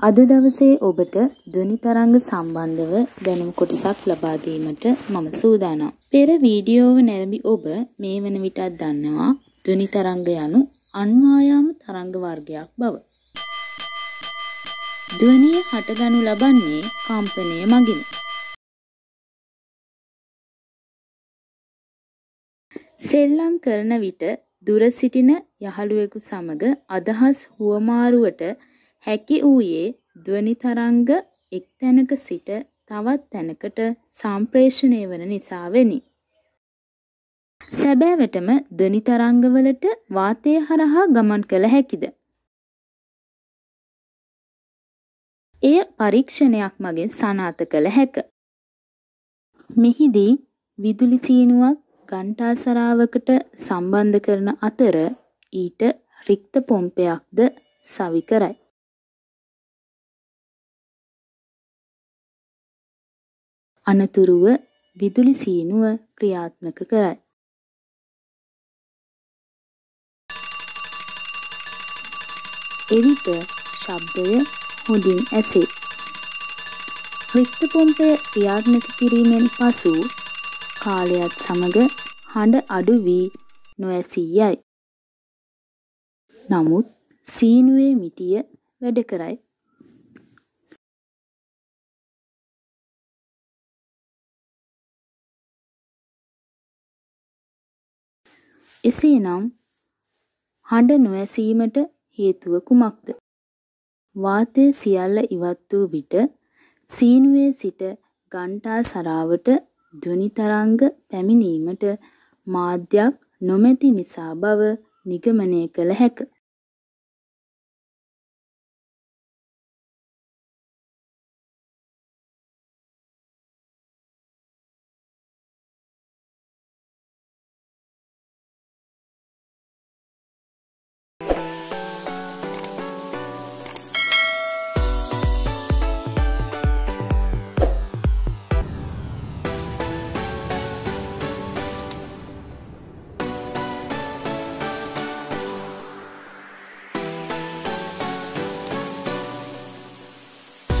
අද දවසේ ඔබට ධ්වනි තරංග සම්බන්ධව දැනුම් කොටසක් ලබා දීමට මම සූදානම්. පෙර වීඩියෝව නැරඹි ඔබ මේ වන විටත් දන්නවා ධ්වනි තරංග යනු අන්වායාම තරංග වර්ගයක් බව. ධ්වනිය හටගනු ලබන්නේ කම්පනය මගිනි. සෙල්ලම් කරන විට දුර සිටින යහළුවෙකු සමග අදහස් හුවමාරුවට හැකි වූයේ ධ්වනි තරංග එක් තැනක සිට තවත් තැනකට සම්ප්‍රේෂණය වන නිසාවෙනි. සැබෑවටම ධ්වනි තරංගවලට වාතය හරහා ගමන් කළ හැකිද? එය පරීක්ෂණයක් මගින් සනාථ කළ හැක. මෙහිදී විදුලි සීනුවක් ඝණ්ඨාසරාවකට සම්බන්ධ කරන අතර ඊට රික්ත පොම්පයක්ද සවි කරයි. අනතුරුව විදුලි සීනුව ක්‍රියාත්මක කරයි. එවිට ශබ්දය හොඳින් ඇසේ. රික්ත පොම්පය ක්‍රියාත්මක කිරීමෙන් පසු කාලයත් සමග හඬ අඩු වී නොඇසී යයි. නමුත් සීනුවේ මිටිය වැඩ කරයි. එසේනම් හඬ නොඇසීමට හේතුව කුමක්ද? වාතය සියල්ල ඉවත් වූ විට සීනුවේ සිට ඝණ්ඨා සරාවට ධ්වනි තරංග පැමිණීමට මාධ්‍යයක් නොමැති නිසා බව නිගමනය කළ හැක.